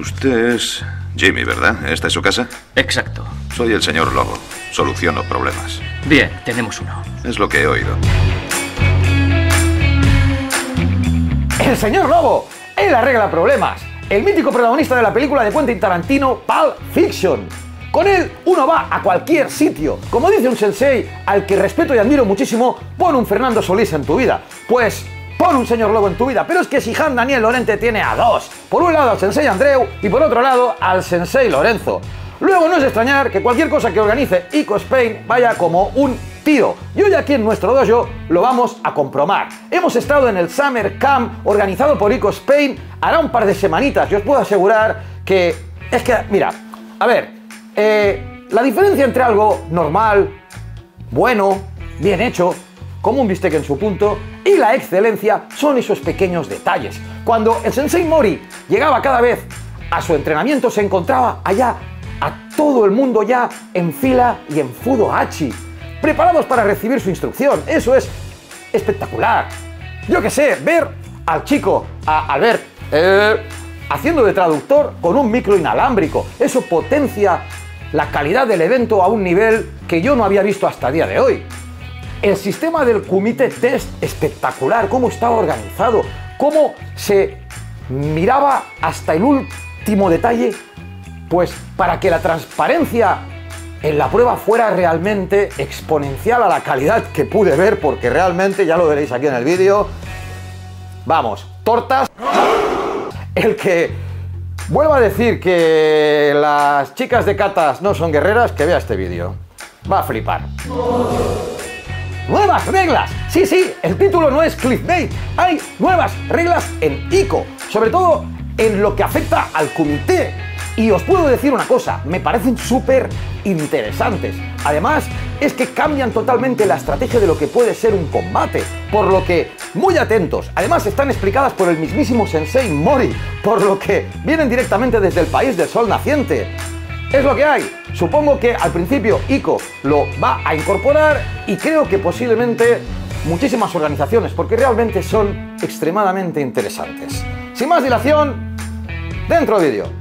Usted es Jimmy, ¿verdad? ¿Esta es su casa? Exacto. Soy el señor Lobo. Soluciono problemas. Bien, tenemos uno. Es lo que he oído. El señor Lobo, él arregla problemas. El mítico protagonista de la película de Quentin Tarantino, Pulp Fiction. Con él uno va a cualquier sitio. Como dice un sensei al que respeto y admiro muchísimo, pon un Fernando Solís en tu vida. Pues pon un señor Lobo en tu vida. Pero es que Sihan Daniel Lorente tiene a dos. Por un lado al sensei Andreu y por otro lado al sensei Lorenzo. Luego no es extrañar que cualquier cosa que organice Ico Spain vaya como un tiro. Y hoy aquí en nuestro dojo lo vamos a comprobar. Hemos estado en el Summer Camp organizado por Ico Spain hará un par de semanitas. Y os puedo asegurar que es que, mira, a ver, eh, la diferencia entre algo normal, bueno, bien hecho, como un bistec en su punto, y la excelencia son esos pequeños detalles. Cuando el sensei Mori llegaba cada vez a su entrenamiento, se encontraba allá a todo el mundo ya en fila y en fudo hachi, preparados para recibir su instrucción. Eso es espectacular. Yo qué sé, ver al chico, a Albert, eh, haciendo de traductor con un micro inalámbrico, eso potencia la calidad del evento a un nivel que yo no había visto hasta el día de hoy. El sistema del Kumite Test espectacular, cómo estaba organizado, cómo se miraba hasta el último detalle, pues para que la transparencia en la prueba fuera realmente exponencial a la calidad que pude ver, porque realmente, ya lo veréis aquí en el vídeo, vamos, tortas, el que vuelva a decir que las chicas de catas no son guerreras, que vea este vídeo, va a flipar. ¡Nuevas reglas! Sí, sí, el título no es clickbait. Hay nuevas reglas en ICO, sobre todo en lo que afecta al comité. Y os puedo decir una cosa, me parecen súper interesantes. Además, es que cambian totalmente la estrategia de lo que puede ser un combate. Por lo que, muy atentos. Además, están explicadas por el mismísimo Sensei Mori. Por lo que vienen directamente desde el país del sol naciente. Es lo que hay. Supongo que al principio ICO lo va a incorporar y creo que posiblemente muchísimas organizaciones, porque realmente son extremadamente interesantes. Sin más dilación, dentro vídeo.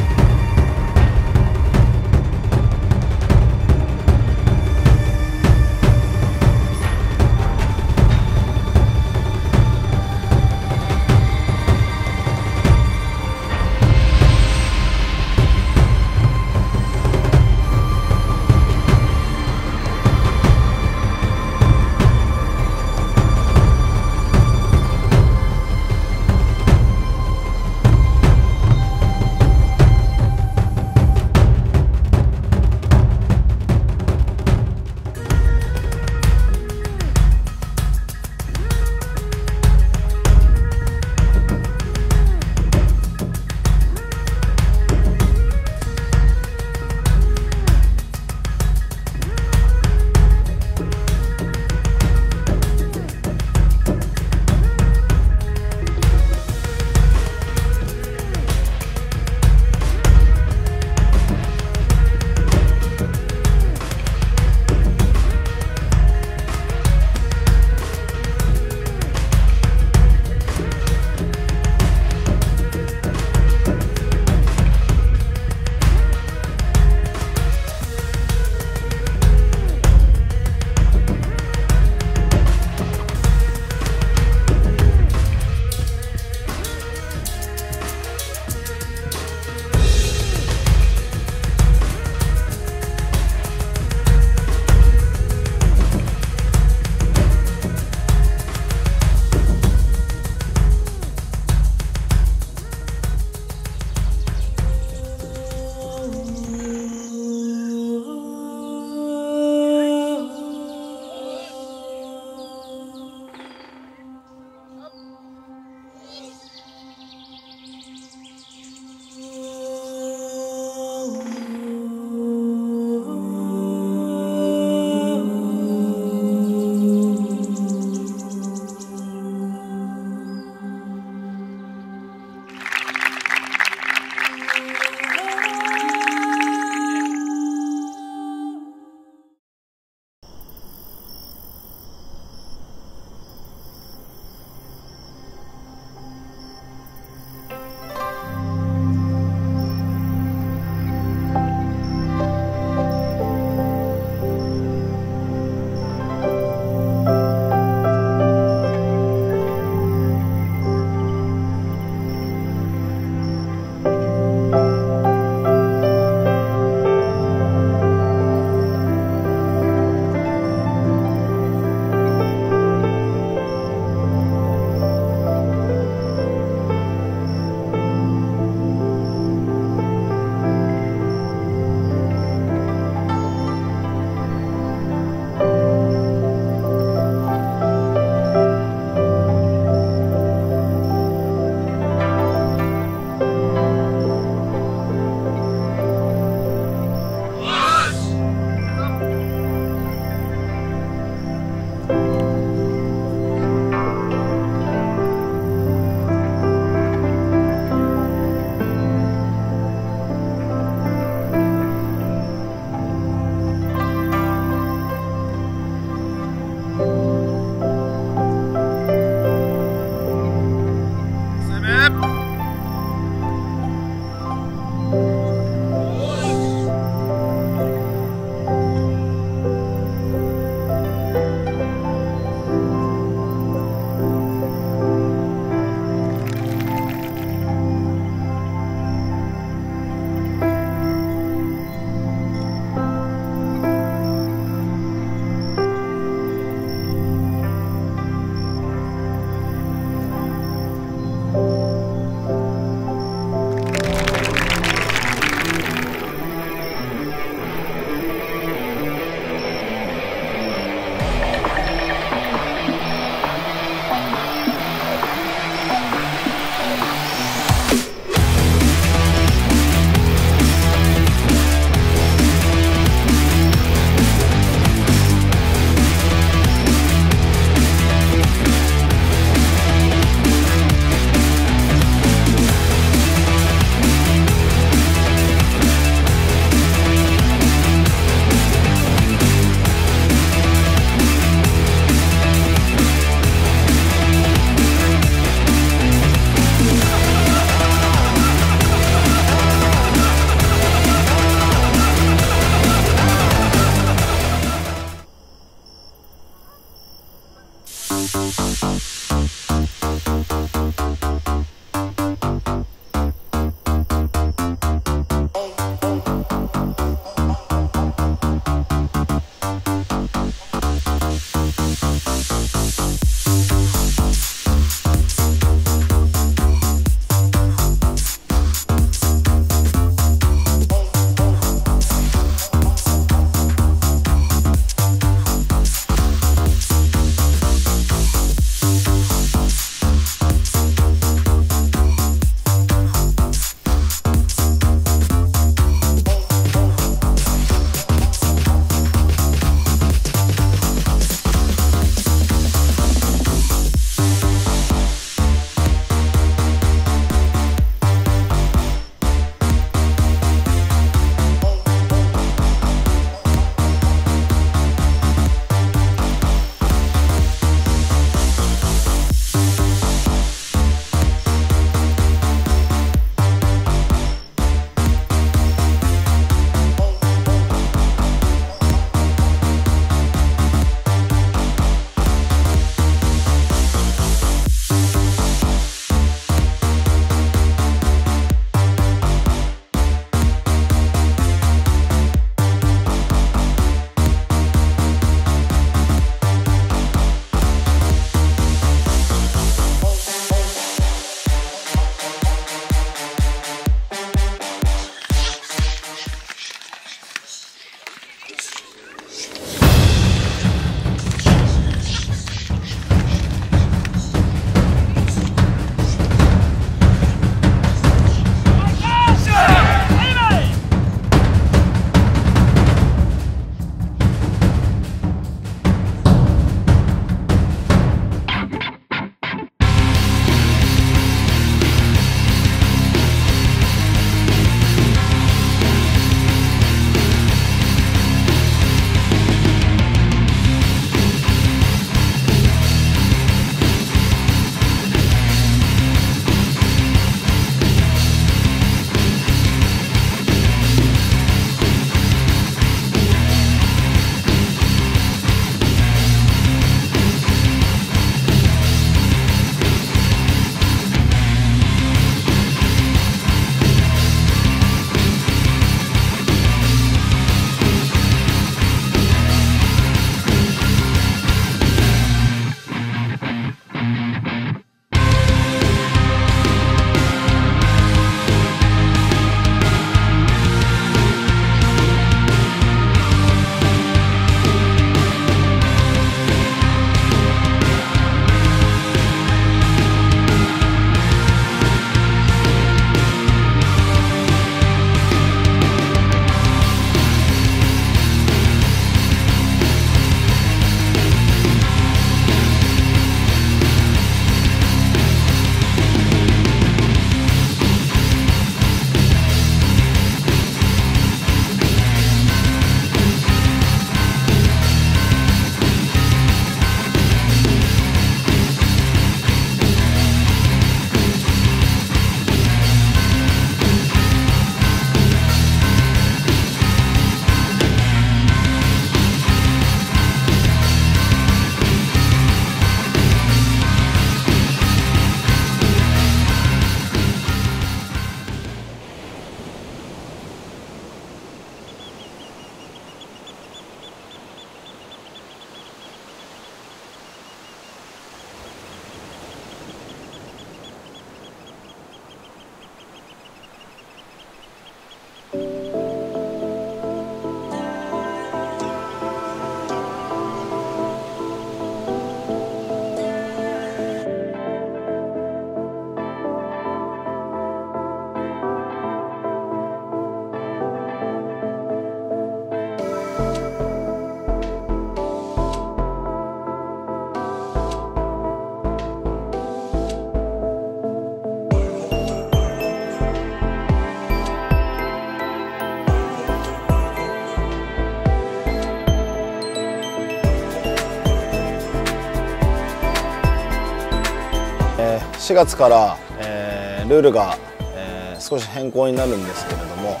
4月から、えー、ルールが、えー、少し変更になるんですけれども、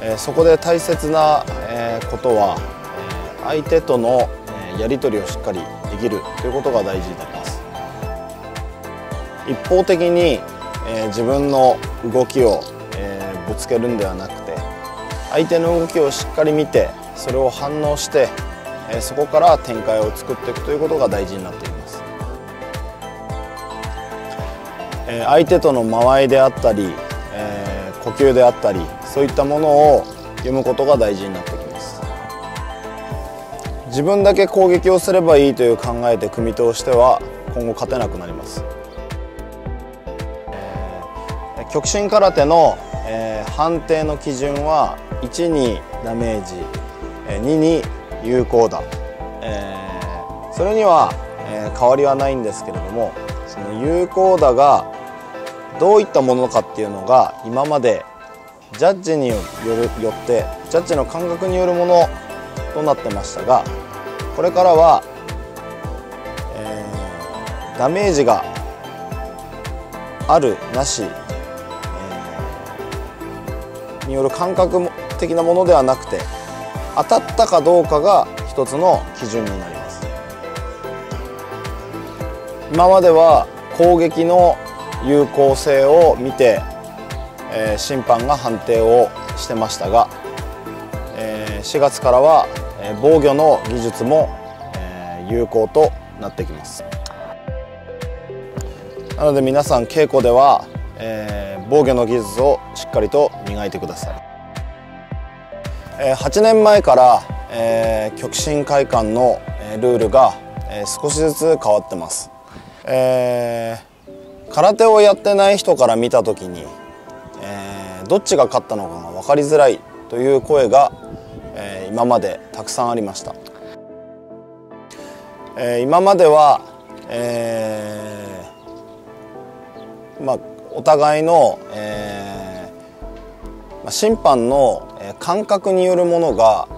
えー、そこで大切な、えー、ことは、えー、相手との、えー、やり取りをしっかりできるということが大事になります。一方的に、えー、自分の動きを、えー、ぶつけるんではなくて相手の動きをしっかり見てそれを反応して、えー、そこから展開を作っていくということが大事になっています。え相手との間合いであったり、え呼吸であったりそういったものを読むことが大事になってきます。自分だけ攻撃をすればいいという考えで組み通しては今後勝てなくなります、え極真空手の、え判定の基準は1にダメージ2に有効打、えそれには、え変わりはないんですけれどもその有効打がどういったものかっていうのが今までジャッジによるよってジャッジの感覚によるものとなってましたがこれからは、えー、ダメージがあるなし、えー、による感覚的なものではなくて当たったかどうかが一つの基準になります。今までは攻撃の有効性を見て、えー、審判が判定をしてましたが、えー、4月からは、えー、防御の技術も、えー、有効となってきます。なので皆さん稽古では、えー、防御の技術をしっかりと磨いてください、えー、8年前から、えー、極真会館の、えー、ルールが、えー、少しずつ変わってます、えー空手をやってない人から見た時に、えー、どっちが勝ったのかが分かりづらいという声が、えー、今までたくさんありました、えー、今までは、えまあ、お互いの、えまあ、審判の感覚によるものが、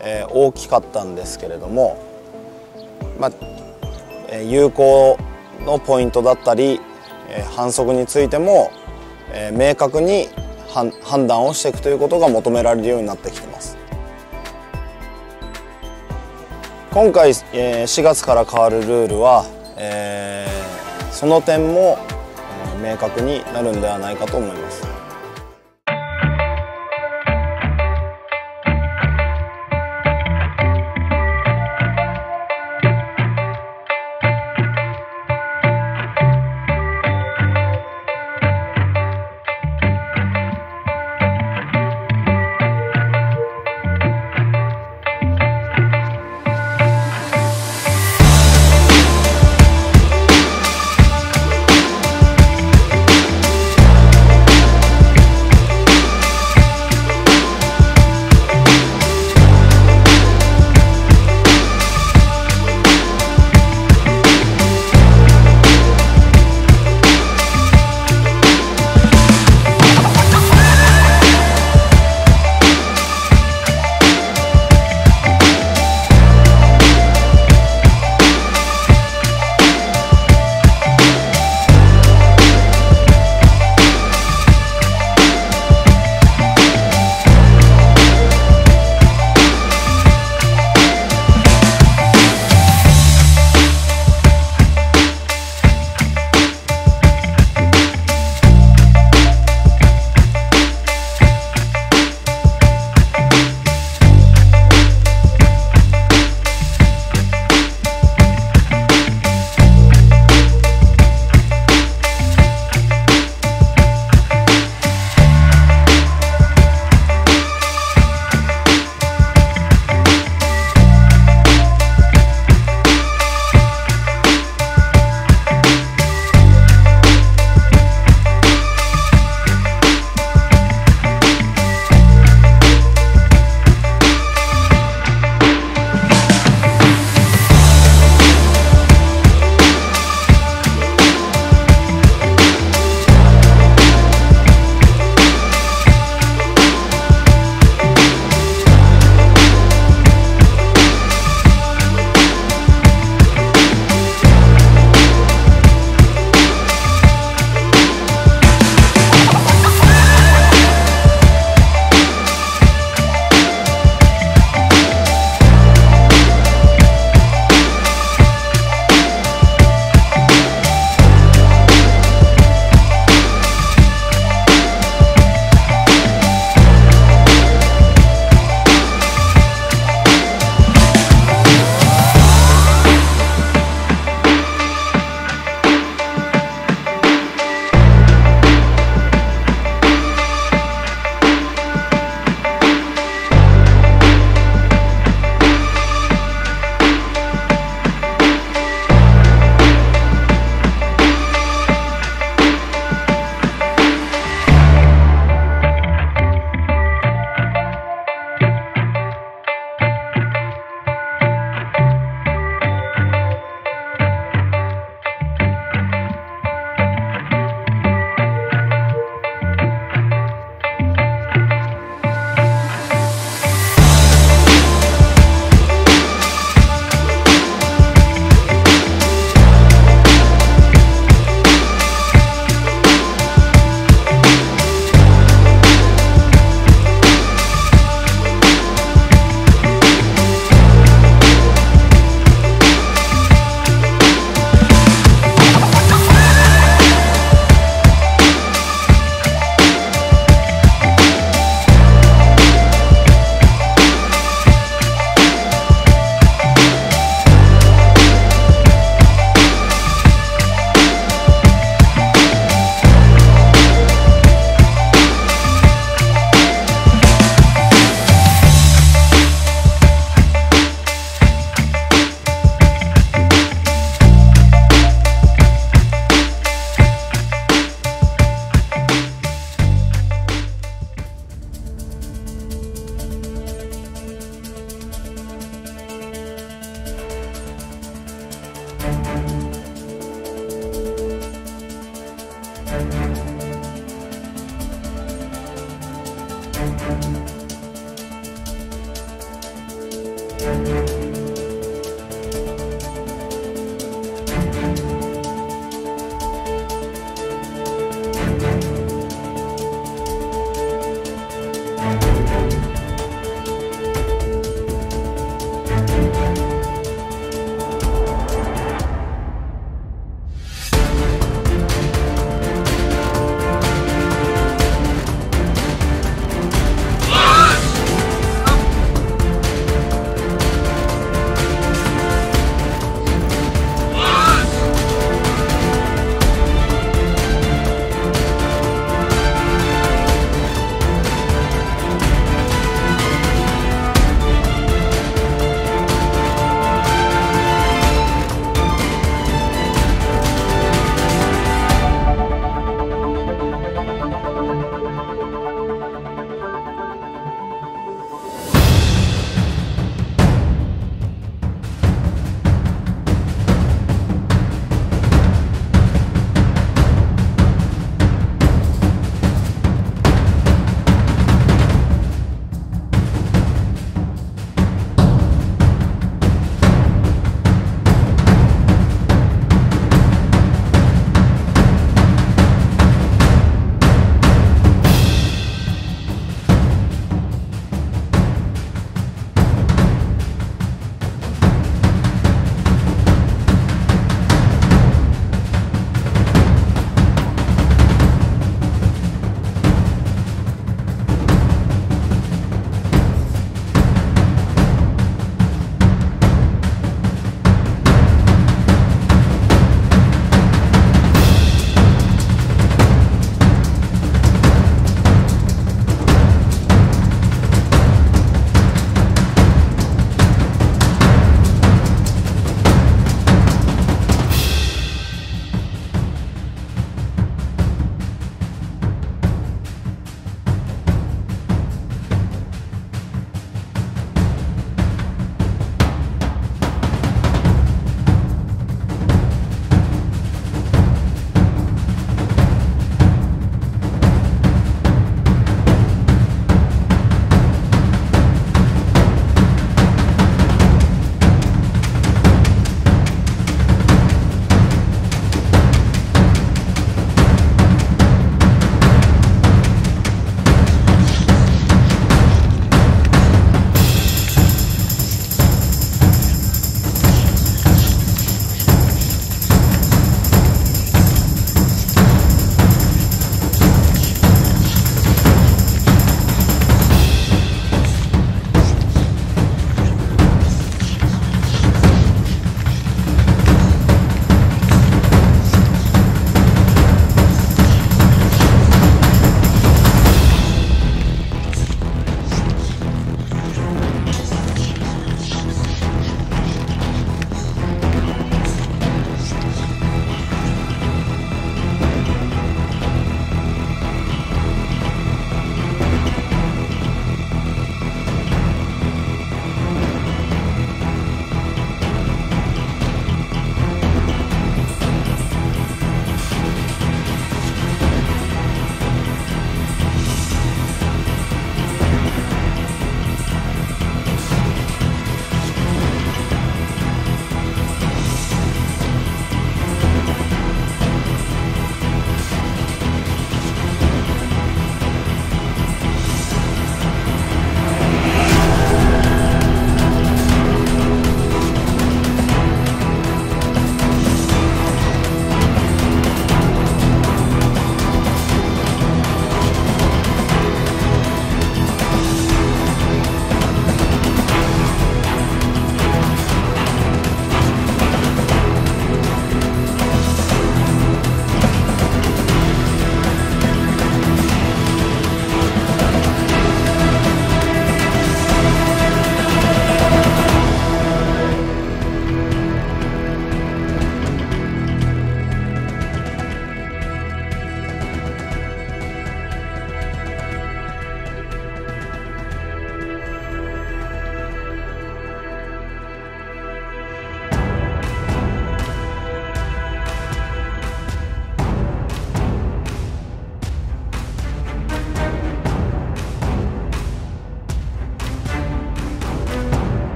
え大きかったんですけれども、まあ、有効のポイントだったり反則についても、え明確に判断をしていくということが求められるようになってきてます。今回、え4月から変わるルールは、えその点も、明確になるんではないかと思います。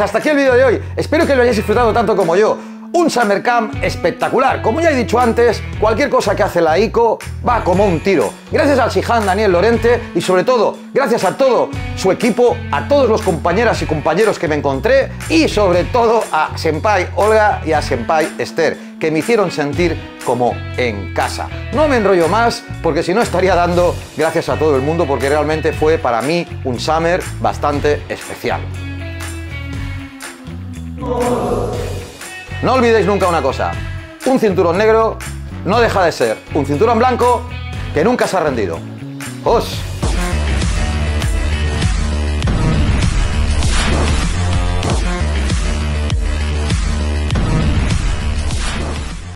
Pues hasta aquí el vídeo de hoy. Espero que lo hayáis disfrutado tanto como yo. Un Summer Camp espectacular. Como ya he dicho antes, cualquier cosa que hace la ICO va como un tiro. Gracias al Sijan Daniel Lorente y sobre todo, gracias a todo su equipo, a todos los compañeras y compañeros que me encontré y sobre todo a Senpai Olga y a Senpai Esther, que me hicieron sentir como en casa. No me enrollo más porque si no estaría dando gracias a todo el mundo porque realmente fue para mí un summer bastante especial. No olvidéis nunca una cosa, un cinturón negro no deja de ser un cinturón blanco que nunca se ha rendido. ¡Os!